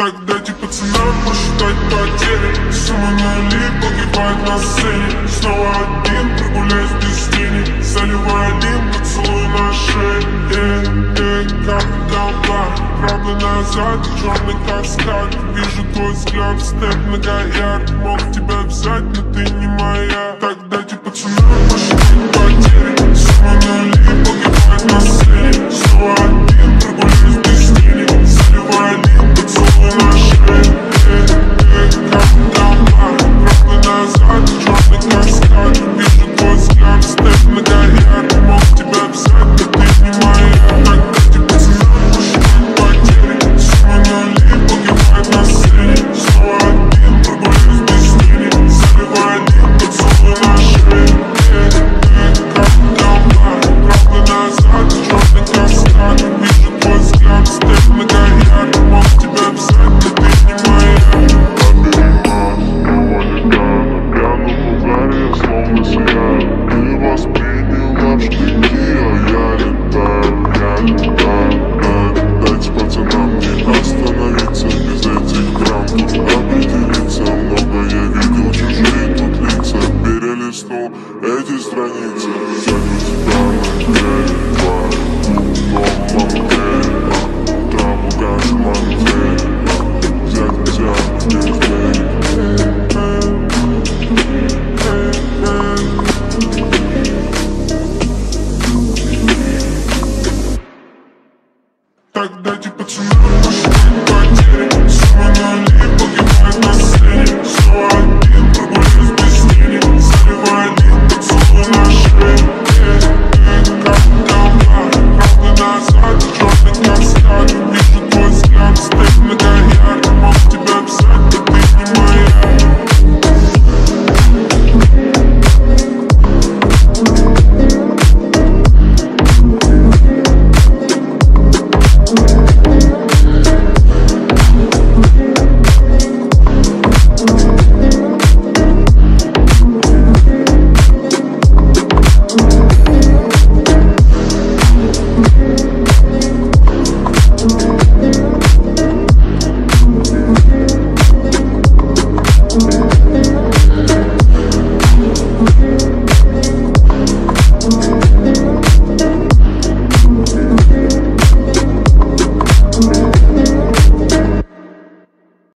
Так дайте пацанам посчитать потери. Сумма нули погибает на сцене. Снова один прогуляюсь без тени. Заливаю один поцелуй на шее. Э, э, как долба Правда назад, черный каскад. Вижу твой взгляд, снэп многоярд Мог тебя взять, но ты не моя. Так was gangster. still dirty, you.